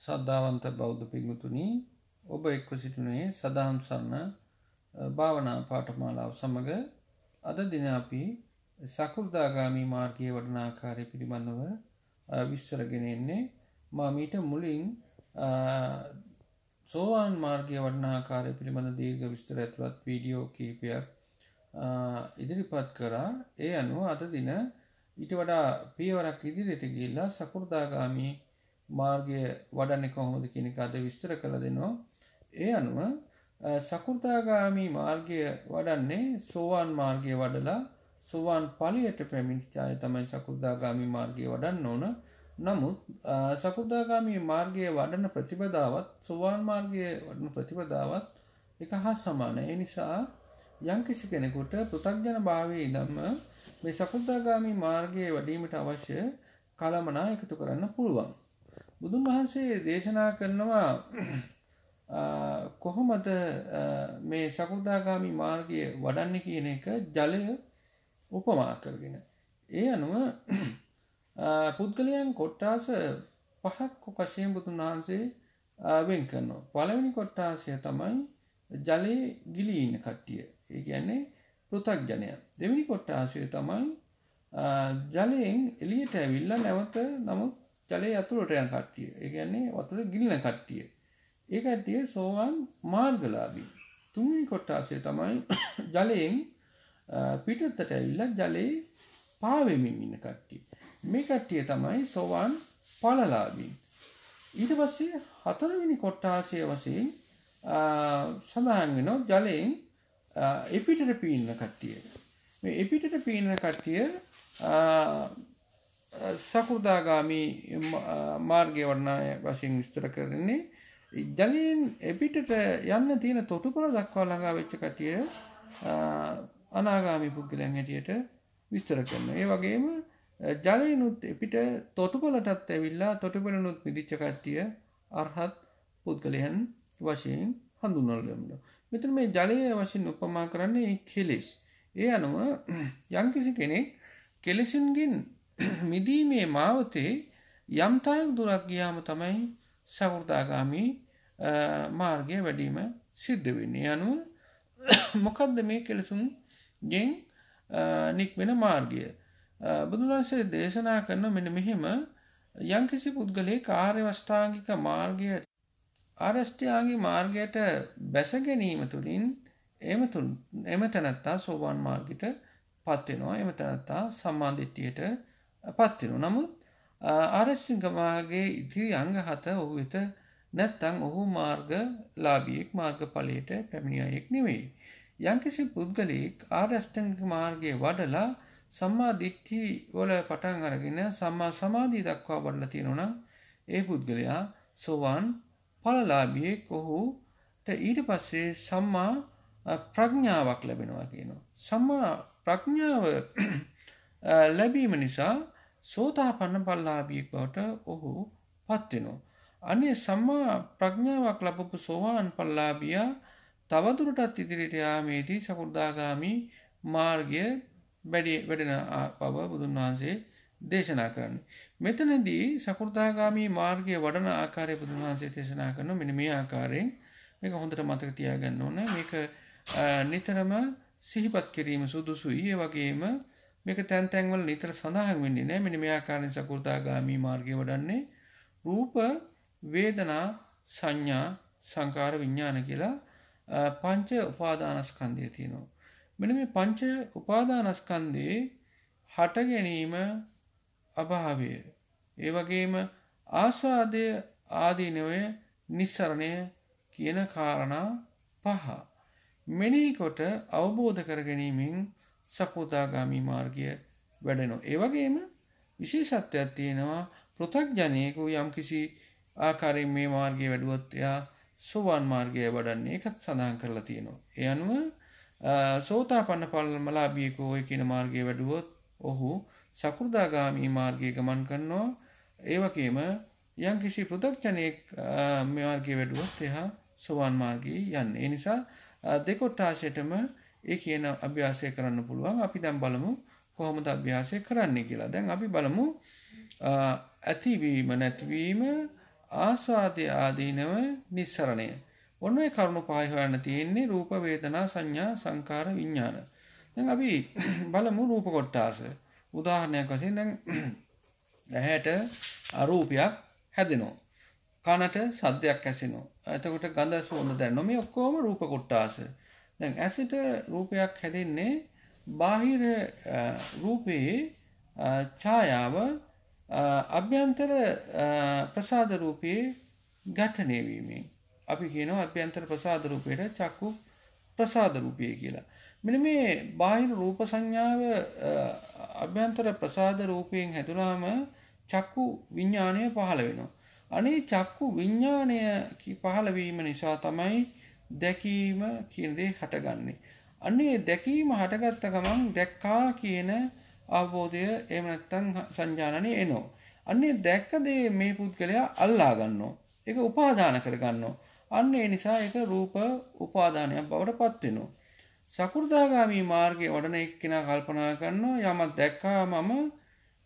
සද්ධාවන්ත බෞද්ධ පිංගුතුනි ඔබ එක්ව සිටිනුවේ සදාම් සන්න භාවනා පාටමාලාව සමඟ අද දින අපි සකුර්දාගාමී මාර්ගය වඩනාකාරය පිළිබඳව විශ්වරගෙනෙන්නේ මා මීට මුලින් සෝවාන් මාර්ගය වඩනාකාරය පිළිබඳ දීර්ග විස්තර ඇතුළත් වීඩියෝ කීපයක් ඉදිරිපත් කරා. ඒ අනුව අද දින ඊට වඩා පියවරක් ඉදිරියට ගිල්ලා සකුර්දාගාමී මාර්ගය වඩන්න කොහොමද කෙනෙක අද විස්තර කළ දෙනවා. ඒ අනුව සකුර්තාගාමී මාර්ගය වඩන්නේ සෝවාන් මාර්ගය වඩලා සුවාන් පලියට පැමිණිචාය තමයි සකුර්දාගාමී මාර්ගය වඩන්න ඕන නමුත් සකුර්දාගාමී මාර්ගය වඩන ප්‍රතිපදාවත් සුවාන් මාර්ගය වඩන ප්‍රතිපදාවත් එක හා සමාන ඒ නිසා යංකිසි කෙනෙකුට පෘතක්ජන භාවය ඉදම්ම මේ සකුර්දාගාමී මාර්ගය වඩීමට අවශ්‍ය කළමනා එකතු කරන්න පුළුවන්. බුදුන් වහන්සේ දේශනා කරනවා කොහොමද මේ සකු르දාගාමි මාර්ගය වඩන්න කියන එක ජලය උපමා කරගෙන. ඒ අනුව පුද්ගලයන් කොට්ටාස පහක් කොකශයෙන් බුදුන් වහන්සේ වෙන් කරනවා. පළවෙනි කොට්ටාසය තමයි ජලයේ ගිලීන්න කට්ටිය. ඒ කියන්නේ පෘතක් ජනය. දෙවිනි කොට්ටාසය තමයි ජලයෙන් එලියට ඇවිල්ල නැවත නමුත් ජලය ඇතුළට යන කට්ටිය. ඒගැන්නේ වතුර ගිලින කට්ටිය. ඒ කට්ටිය සෝවාන් මාර්ගලාබී තුන්වනි කොට්ටාසේ තමයි ජලයෙන් පිටත්තට ඇල්ල ජලයේ පාවෙමින් ඉන්න කට්ටිය. මේ කට්ටිය තමයි සෝවාන් පලලාබී ඊට පස්සේ හතරවෙනි කොට්ටාසය වසයෙන් සඳහන් වෙනෝ ජලයෙන් එපිටට පීන්න කට්ටිය. මේ එපිටට පීන කට්ටිය සකුදාගාමී මාර්ගය වඩනාය වශයෙන් විස්තර කරන්නේ ජලයෙන් එපිටට යන්න තියෙන තොටුපොළ දක්වා ළඟා වෙච්ච කටිය අනාගාමි පුද්ගලයන් හැටියට විස්තර කරන. ඒ වගේම ජලයනුත් එපිට තොටුපොලටත් ඇවිල්ලා තොටුපොලනුත් මිදිච්ච කට්ටිය අර්හත් පුද්ගලයන් වශයෙන් හඳුන්වලගන්න. මෙතන මේ ජලය වශයෙන් උපමා කරන්නේ කෙලෙස්. ඒ අනුව යංකිසි කෙනෙක් කෙලෙසින්ගෙන් මිදීමේ මාවතේ යම්තායක් දුරක් ගියාම තමයි සකෘතාගාමී මාර්ගය වැඩීම සිද්ධ වෙන්නේ අනුව මොකක්ද මේ කෙලසුන් ගෙන් නික්වෙන මාර්ගය. බුදුන්සේ දේශනා කරන මෙන මෙහෙම යංකිසි පුද්ගලේ කාර්යවස්ථාංගික මාර්ගය ආරෂ්ටයාගේ මාර්ගයට බැස ගැනීම තුළින් එම එම තැනැත්තා සෝවාන් මාර්ගිට පත්වෙනවා එම තැනැත්තා සම්මාධිට්ටියට පත්වෙන. නමුත් ආරශ්චිංකමාගේ ඉතිරි අංග හත ඔහු වෙත නැත්තං ඔහු මාර්ග ලාබියෙක් මාර්ග පලයට පැමිණියයෙක් නෙවෙයි. යංකිසි පුද්ගලයෙක් ආරෂ්ටංක මාර්ගය වඩලා සම්මා දිට්ටි වල පටන් අරගෙන සම්මා සමාධී දක්වා වඩල තියෙනවන ඒ පුද්ගලයා සෝවාන් පලලාබියෙක් ඔහුට ඊට පස්සේ සම්මා ප්‍රඥාවක් ලැබෙනවා කියනවා. සම්මා ප්‍රඥාව ලැබීම නිසා සෝතාපන්න පල්ලාබියෙක් බවට ඔහු පත්වෙනවා. අනේ සම්මා ප්‍රඥාවක් ලබපු සෝවාන් පල්ලාබියා තවදුරටත් ඉදිරිට යාමේදී සකුර්දාගාමී මාර්ගය බැඩි වැඩෙන පව බුදුන් වහන්සේ දේශනා කරන්න. මෙතනදී සකුර්දාගාමී මාර්ගය වඩන ආකාරය බුදුන් වහන්සේ දේශනා කරන මෙන මේ ආකාරයෙන් මේක හොඳට මතක තියාගන්න ඕන මේක නිතරම සිහිපත් කිරීම සුදුසුයි ඒ වගේම මේක තැන් තැන්වල නිතර සඳහන් වෙන්නේ නෑ මෙනි මෙයාකාරෙන් සකෘතාගාමී මාර්ගය වඩන්නේ රූප වේදනා සංඥා සංකාර විඤ්ඥාන කියලා පංච උපාදානස්කන්දය තියෙනවා. මෙන මේ පංච උපාදානස්කන්දයේ හට ගැනීම අභාවය. ඒ වගේම ආස්වාදය ආදීනවය නිස්සරණය කියන කාරණා පහ. මෙනෙහිකොට අවබෝධ කර ගැනීමෙන් සකෝතාගාමී මාර්ගය වැඩෙනවා. ඒවගේම විශේෂත්වයක් තියෙනවා පෘතක් ජනයකු යම් කිසි ආකාරයෙන් මේ මාර්ගය වැඩුවොත්යා සුවන් මාර්ගය වඩන්නේ එකත් සඳහන් කරලා තියෙනවා. එය අනුව සෝතා පන්න පල් මලාබියකෝ ඔය කියන මාර්ගය වැඩුවොත් ඔහු සකෘදාගාමී මාර්ගය ගමන් කරනවා ඒවකේම යම් කිසි පෘදක්ෂණයෙක් මාර්ගය වැඩුවොත් එහා සුවන් මාර්ගී යන්න. එනිසා දෙකොට්ටාශයටම ඒ කියන අභ්‍යාසය කරන්න පුළුවන් අපි දැම් බලමු කොහොමද අභ්‍යාසය කරන්නේ කියලා දැන් අපි බලමු ඇතිවීම නැතිවීම ආස්වාදය ආදීනව නිස්සරණය. ඔන්න ඔය කරුණු පහයි හොයන්න තියෙන්නේ රූප වේදනා සංඥා සංකාර විඥාන. දැන් අපි බලමු රූප කොටාස. උදාහරණයක් වශයෙන් දැන් ඇහැට අරූපයක් හැදෙනවා. කනට සද්දයක් ඇසෙනවා. එතකොට ගඳ සුවඳ දැනෙනවා. මේ ඔක්කොම රූප කොටාස. දැන් ඇසට රූපයක් හැදෙන්නේ බාහිර රූපයේ ඡායාව අභ්‍යන්තර ප්‍රසාද රූපයේ ඝටනය වීමෙන් අපි කියනවා අභ්‍යන්තර ප්‍රසාද රූපයට චක්කු ප්‍රසාද රූපය කියලා. මෙන්න මේ බාහිර රූප සංඥාව අභ්‍යන්තර ප්‍රසාද රූපයෙන් හැදුනාම චක්කු විඤ්ඥානය පහළ වෙනවා. අනේ චක්කු විඤ්ඥානය පහළ වීම නිසා තමයි දැකීම කියදේ හටගන්නේ. අන්නේ දැකීම හටගත්ත ගමන් දැක්කා කියන අවබෝධය එමනත්තං සංජානනය එනෝ. අන්නේ දැක්කදේ මේ පුද්ගලයා අල්ලා ගන්නෝ. එක උපාදාන කරගන්නවා. අන්න ඒ නිසා එක රූප උපාදානයක් බවට පත්වෙනවා. සකෘදාගාමී මාර්ගය වඩන එක්කෙන කල්පනා කරන්නවා යමත් දැක්කා මම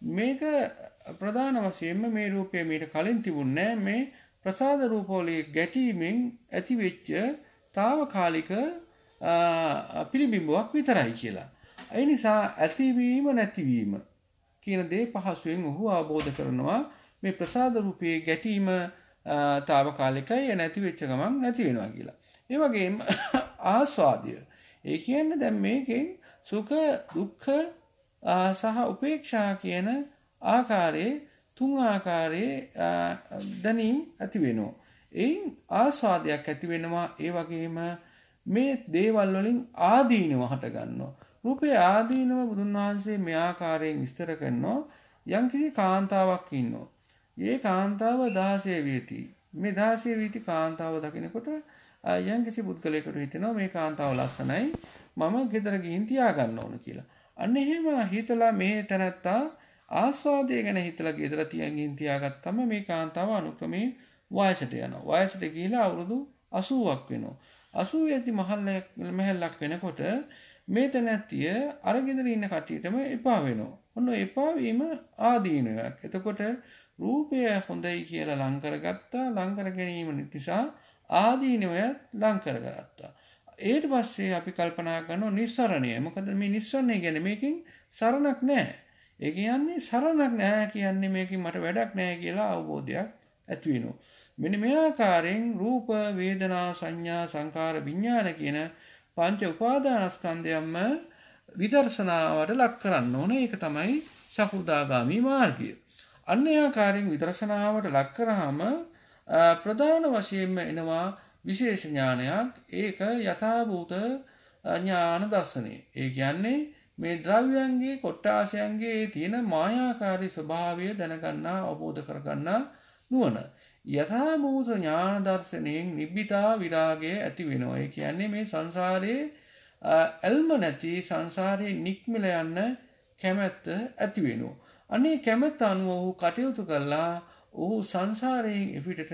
මේක ප්‍රධාන වශයෙන්ම මේ රූපය මීට කලින් තිබුන්නෑ මේ ප්‍රසාද රූපෝලයේ ගැටීමෙන් ඇතිවෙච්ච තාවකාලික පිළිබිඹුවක් විතරයි කියලා. ඇයි නිසා ඇතිවීම නැතිවීම කියන දේ පහසුවෙන් ඔහු අවබෝධ කරනවා මේ ප්‍රසාද රූපයේ ගැටීම තාවකාලිකයි නැති වෙච්ච ගමන් නැති වෙනවා කියලා. ඒ වගේම ආස්වාදය. ඒ කියන්නේ දැන් මේකෙන් සුඛ දුක්ඛ සහ උපේක්ෂා කියන ආකාරයේ තුන් ආකාරයේ දැනීම් ඇති වෙනවා. එයින් ආස්වාදයක් ඇති වෙනවා ඒ වගේම මේ දේවල් වලින් ආදීනව හට ගන්නවා. රූපේ ආදීනව බුදුන් වහන්සේ මේ ආකාරයෙන් විස්තර කරනවා යම්කිසි කාන්තාවක් ඉන්නවා. ඒ කාන්තාව 16 වීති. මේ 16 වීති කාන්තාව දකිනකොට යම්කිසි පුද්ගලයෙකුට හිතෙනවා මේ කාන්තාව ලස්සනයි මම ගෙදර ගිහින් තියාගන්න ඕන කියලා. අන්න එහෙම හිතලා මේ තැනත්තා ආස්වාදය ගැන හිතලා ගෙදර තියන් තියාගත්තම මේ කාන්තාව අනුක්‍රමයෙන් වයසට යනවා. වයසට ගිහිලා අවුරුදු 80ක් වෙනවා. 80 ඇති මහල්ලක් මහල්ලක් වෙනකොට මේ තැනැත්තිය අරගෙදර ඉන්න කට්ටියටම එපා වෙනවා. ඔන්න එපා වීම ආදීනයක්. එතකොට රූපය හොඳයි කියලා ලං කරගත්තා ලං කර ගැනීම නිසා ආදීනවයත් ලං කරගත්තා. ඒට පස්සේ අපි කල්පනා කරනවා නිස්සරණය. මොකද මේ නිස්සරණය ගැන මේකින් සරණක් නැහැ. ඒ කියන්නේ සරණක් නැහැ කියන්නේ මේකින් මට වැඩක් නැහැ කියලා අවබෝධයක් ඇති වෙනවා. මෙන්න මේ ආකාරයෙන් රූප වේදනා සංඥා සංකාර විඥාන කියන පංච උපාදානස්කන්ධයන්ම විදර්ශනාවට ලක් කරන්න ඕන ඒක තමයි සකුදාගාමි මාර්ගය. අන්න ආකාරයෙන් විදර්ශනාවට ලක් කරාම ප්‍රධාන වශයෙන්ම එනවා විශේෂ ඥානයක් ඒක යථාභූත ඥාන දර්ශනය. ඒ කියන්නේ මේ ද්‍රව්‍යයන්ගේ කොට්ටාසයන්ගේ තියෙන මායාකාරී ස්වභාවය දැනගන්නා අවබෝධ කරගන්නා නුවණ. යථාභූත ඥාන දර්ශනයෙන් නිබ්බිතා විරාගය ඇති වෙනවා. ඒ කියන්නේ මේ සංසාරයේ ඇල්ම නැති සංසාරයේ නික්මිල යන්න කැමැත්ත ඇති වෙනවා. අනේ කැමැත්ත අනුව ඔහු කටයුතු කළා ඔහු සංසාරයෙන් එපිටට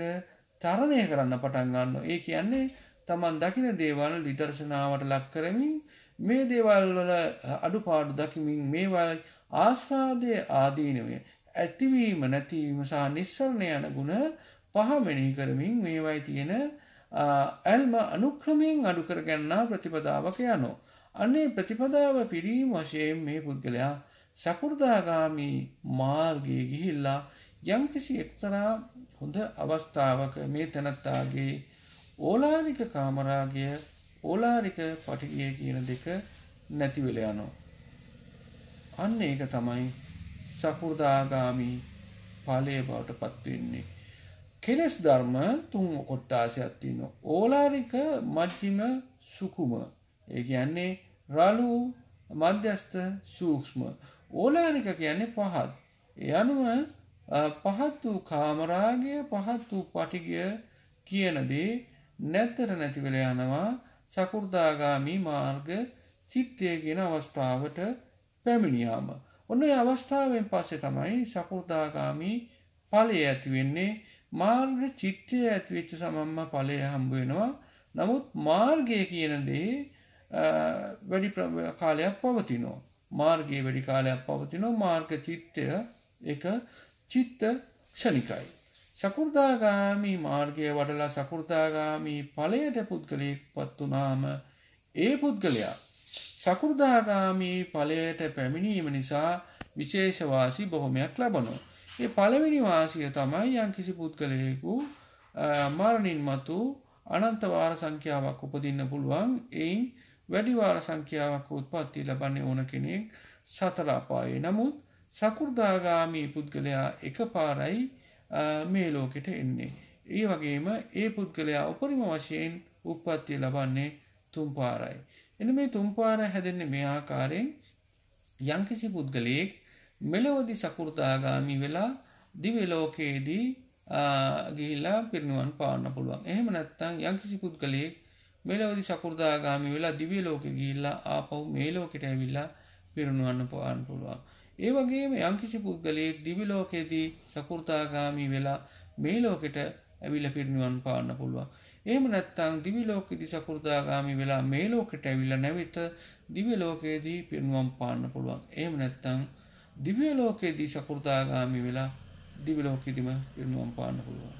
තරණය කරන්න පටන් ගන්නවා. ඒ කියන්නේ තමන් දකින දේවල් විදර්ශනාවට ලක් කරමින් මේ දේවල් වල අඩුපාඩු දකිමින් මේවල් ආස්වාදය ආදීනවය ඇතිවීම නැතිවීම සහ නිස්සරණ යන ගුණ පහමෙනී කරමින් මේවයි තියෙන ඇල්ම අනුක්‍රමයෙන් අඩු කරගන්නා ප්‍රතිපදාවක යනෝ. අන්නේ ප්‍රතිපදාව පිරීම වශයෙන් මේ පුද්ගලයා සකෘදාගාමී මාර්ගයේ ගිහිල්ලා යම්කිසි එක්තරා හොඳ අවස්ථාවක මේ තැනත්තාගේ ඕලාරික කාමරාගය ඕලාරික පටිගිය කියන දෙක නැතිවෙල යනවා. අන්න ඒක තමයි සකෘදාගාමී ඵලය බවට පත්වෙන්නේ. කෙලෙස් ධර්ම තුන් කොට්ටාසයක් තියෙනවා. ඕලාරික මජ්ක්‍ධිම සුකුම. ඒ කියන්නේ රළු මධ්‍යස්ථ සූක්ෂ්ම. ඕලාරික කියන්නේ පහත්. ඒ අනුව පහත් වූ කාමරාගය පහත් වූ පටිගය කියන දේ නැතර නැති වෙලා යනවා සකු르දාගාමි මාර්ග චිත්තය කියන අවස්ථාවට පැමිණියාම. ඔන්න ඒ අවස්ථාවෙන් පස්සේ තමයි සකු르දාගාමි ඵලය ඇති වෙන්නේ මාර්ග චිත්තය ඇතිවෙච්ච සමම්ම ඵලය හම්බ වෙනවා. නමුත් මාර්ගය කියන දේ වැඩි කාලයක් පවතිනවා. මාර්ගයේ වැඩි කාලයක් පවතිනවා මාර්ග චිත්තය එක චිත්ත ක්ෂණිකයි. සකෘදාගාමී මාර්ගය වඩලා සකෘදාගාමී ඵලයට පුද්ගලයෙක් පත් වුණාම ඒ පුද්ගලයා සකෘදාගාමී ඵලයට පැමිණීම නිසා විශේෂ වාසි බොහොමයක් ලබනවා. ඒ පළවෙනි වාසිය තමයි යම්කිසි පුද්ගලයෙකු මරණින් මතු අනන්ත වාර සංඛ්‍යාවක් උපදින්න පුළුවන්. එයින් වැඩි වාර සංඛ්‍යාවක් උත්පත්ති ලබන්නේ ඕන කෙනෙක් සතර අපායේ. නමුත් සකෘදාගාමී පුද්ගලයා එකපාරයි මේ ලෝකෙට එන්නේ. ඒ වගේම ඒ පුද්ගලයා උපරිම වශයෙන් උප්පත්තිය ලබන්නේ තුන් පාරයි. එන මේ තුන් පාර හැදෙන්නේ මේ ආකාරයෙන් යම්කිසි පුද්ගලයෙක් මෙලොවදි සකෘදාගාමි වෙලා දිව්‍ය ලෝකයේදී ගිහිල්ලා පිරිනුවන් පාන්න පුළුවන්. එහෙම නැත්නම් යම්කිසි පුද්ගලයෙක් මෙලොවදි සකෘදාගාමි වෙලා දිව්‍ය ලෝකෙ ගිහිල්ලා ආපහු මේ ලෝකෙට ඇවිල්ලා පිරිනුවන්න පාන්න පුළුවන්. ඒ වගේම යම්කිසි පුද්ගලයෙක් දිව්‍ය ලෝකයේදී සකෘදාගාමි වෙලා මේ ලෝකෙට ඇවිල්ලා පිරිනුවන් පාන්න පුළුවන්. එහෙම නැත්නම් දිව්‍ය ලෝකෙදී සකෘදාගාමි වෙලා මේ ලෝකෙට ඇවිල්ලා නැවිත දිව්‍ය ලෝකයේදී පිරිනුවම් පාන්න පුළුවන්. එහෙම නැත්නම් දිව්‍ය ලෝකයේදී සකෘදාගාමි වෙලා දිව්‍ය ලෝකෙදීම පිරිනුවම් පාන්න පුළුවන්.